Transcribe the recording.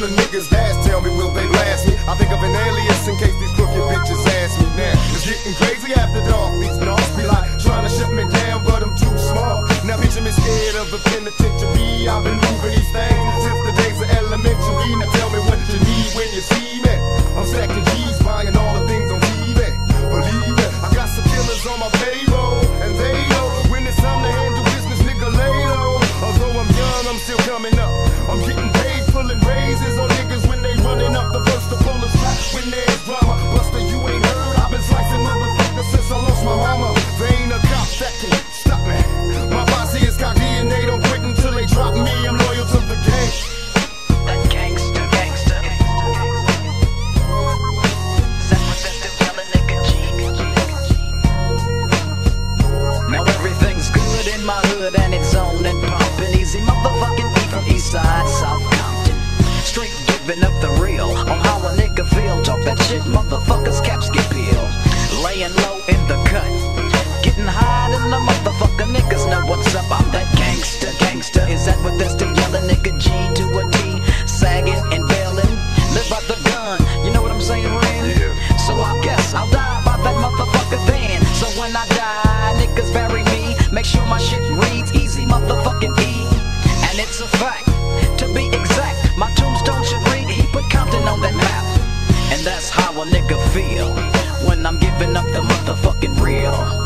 the niggas' ass. Tell me, will they blast me? I think of an alias in case these crooked bitches ask me now. It's getting crazy after dark. These knocks be like trying to shut me down, but I'm too smart. Now picture me scared of the penitentiary. Hood and it's on and pumping. Eazy motherfucking E from East Side, South Compton. Street giving up the real on how a nigga feel. Talk that shit, motherfuckers caps get peeled. Laying low in the cut. Getting high in the motherfucker niggas know what's up. I'm that gangster, gangster. Is that what they're still yelling? Nigga G to a T. Sagging and bailing. Live by the gun. You know what I'm saying, Ren? So I guess I'll die by that motherfucker then. So when I die, niggas bury me. Make sure my shit reads Eazy motherfucking E. And it's a fact. To be exact, my tombstone should read. He put Compton on that map. And that's how a nigga feel when I'm giving up the motherfucking real.